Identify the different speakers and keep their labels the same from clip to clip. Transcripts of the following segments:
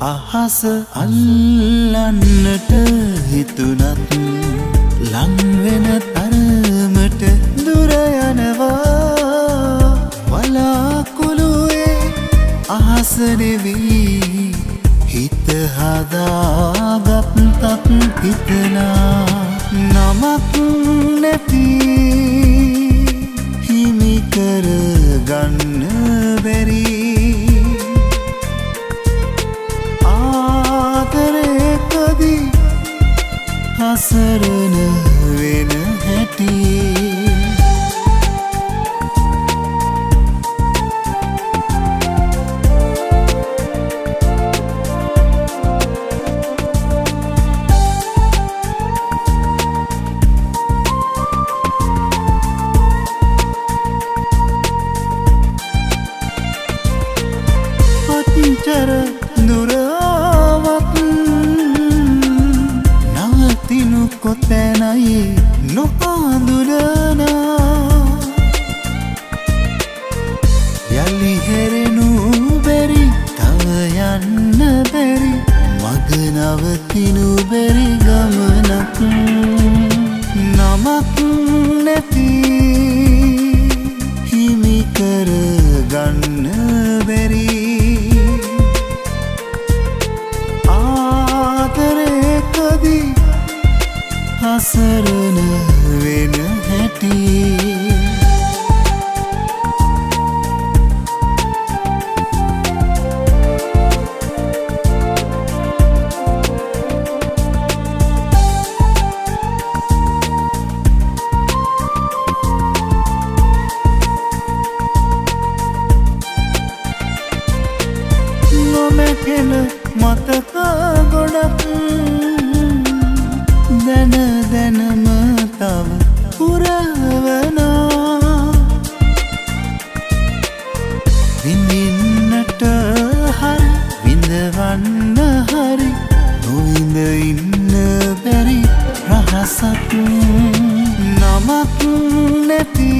Speaker 1: අහස අල්ලන්නට හිතුනත් ලංවෙන තරමට දුරයනවා වලාකුළුවේ අහසනෙවී හිත හදාගත්තත් හිතනා. නමක් නැති හිමිකර ගන්න හසරන මග නවතිනු බැරි ගමනක් නමක් නැති. හිමිකර ගන්න බැරි. ආදරයකදී හසරන වෙන හැටි. මතක ගොඩක් දැන දැනම තව පුරවනා විඳින්නට හරි විඳවන්න හරි නොවිඳ ඉන්න බැරි රහසක් නමක් නැති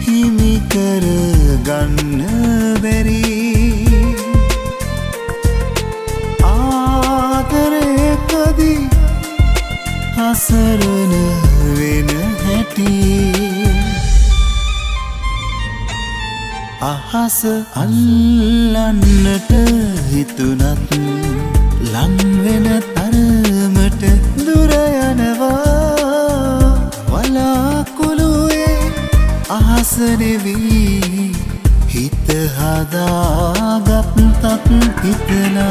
Speaker 1: හිමිකර ගන්න හසරන වෙන හැටි. අහස අල්ලන්නට හිතුනත් ලංවෙන තරමට දුරයනවා වලාකුළුවේ අහසනෙවී හිත හදාගත්තත් හිතනා